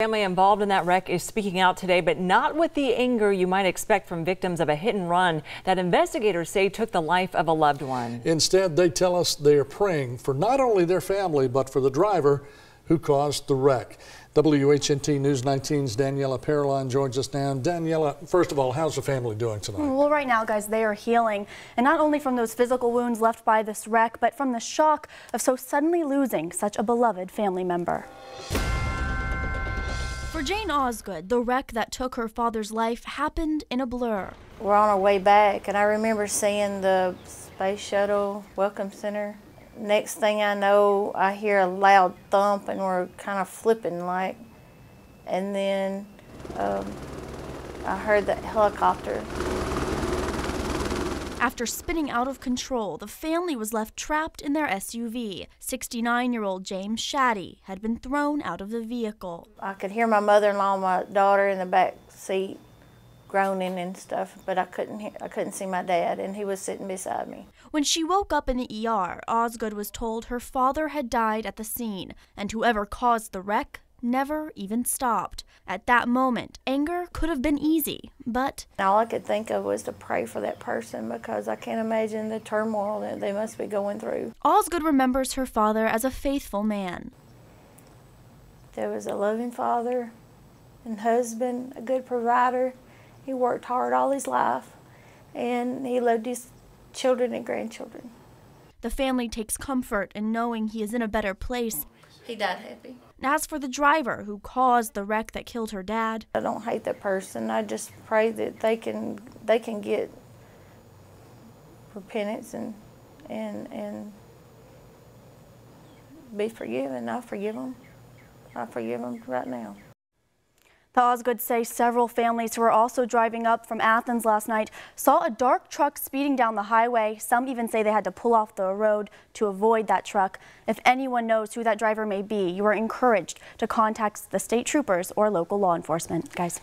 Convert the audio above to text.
Family involved in that wreck is speaking out today, but not with the anger you might expect from victims of a hit and run that investigators say took the life of a loved one. Instead, they tell us they are praying for not only their family, but for the driver who caused the wreck. WHNT News 19's Daniela Perallon joins us now. Daniela, first of all, how's the family doing tonight? Well, right now, guys, they are healing. And not only from those physical wounds left by this wreck, but from the shock of so suddenly losing such a beloved family member. For Jane Osgood, the wreck that took her father's life happened in a blur. We're on our way back, and I remember seeing the Space Shuttle Welcome Center. Next thing I know, I hear a loud thump, and we're kind of flipping like. And then um, I heard the helicopter. After spinning out of control, the family was left trapped in their SUV. 69 year old James Shaddy had been thrown out of the vehicle. I could hear my mother in law and my daughter in the back seat groaning and stuff, but I couldn't hear, I couldn't see my dad, and he was sitting beside me. When she woke up in the ER, Osgood was told her father had died at the scene, and whoever caused the wreck never even stopped. At that moment, anger could have been easy, but all I could think of was to pray for that person because I can't imagine the turmoil that they must be going through. Osgood remembers her father as a faithful man. There was a loving father and husband, a good provider. He worked hard all his life and he loved his children and grandchildren. The family takes comfort in knowing he is in a better place. He died happy. As for the driver who caused the wreck that killed her dad, I don't hate that person. I just pray that they can they can get repentance and and and be forgiven. I forgive them. I forgive them right now. The Osgood say several families who were also driving up from Athens last night saw a dark truck speeding down the highway. Some even say they had to pull off the road to avoid that truck. If anyone knows who that driver may be, you are encouraged to contact the state troopers or local law enforcement. Guys.